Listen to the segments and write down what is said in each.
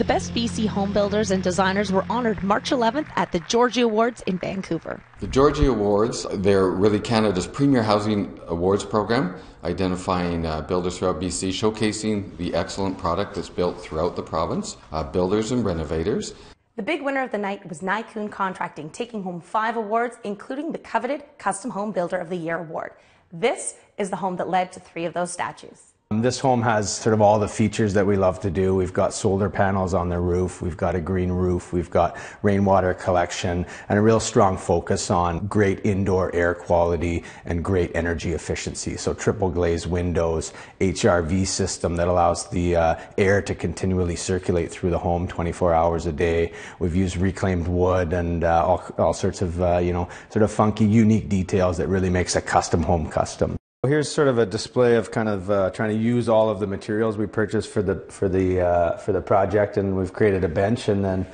The best BC home builders and designers were honored March 11th at the Georgie Awards in Vancouver. The Georgie Awards, they're really Canada's premier housing awards program, identifying uh, builders throughout BC, showcasing the excellent product that's built throughout the province, uh, builders and renovators. The big winner of the night was Naikoon Contracting, taking home five awards, including the coveted Custom Home Builder of the Year award. This is the home that led to three of those statues. This home has sort of all the features that we love to do. We've got solar panels on the roof, we've got a green roof, we've got rainwater collection, and a real strong focus on great indoor air quality and great energy efficiency. So triple glazed windows, HRV system that allows the uh, air to continually circulate through the home 24 hours a day. We've used reclaimed wood and uh, all, all sorts of, uh, you know, sort of funky, unique details that really makes a custom home custom. Here's sort of a display of kind of uh, trying to use all of the materials we purchased for the for the uh, for the project, and we've created a bench and then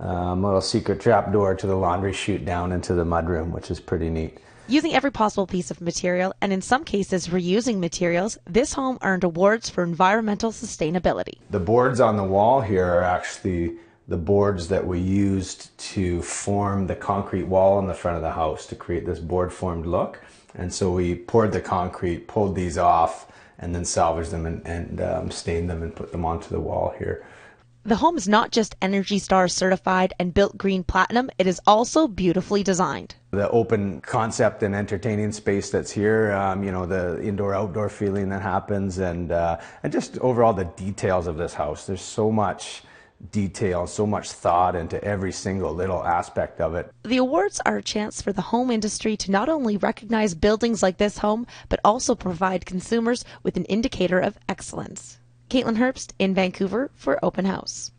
um, a little secret trap door to the laundry chute down into the mudroom, which is pretty neat. Using every possible piece of material, and in some cases reusing materials, this home earned awards for environmental sustainability. The boards on the wall here are actually the boards that we used to form the concrete wall in the front of the house to create this board formed look. And so we poured the concrete, pulled these off, and then salvaged them and, and um, stained them and put them onto the wall here. The home is not just Energy Star certified and built green platinum, it is also beautifully designed. The open concept and entertaining space that's here, um, you know, the indoor outdoor feeling that happens, and, uh, and just overall the details of this house. There's so much detail, so much thought into every single little aspect of it. The awards are a chance for the home industry to not only recognize buildings like this home, but also provide consumers with an indicator of excellence. Caitlin Herbst in Vancouver for Open House.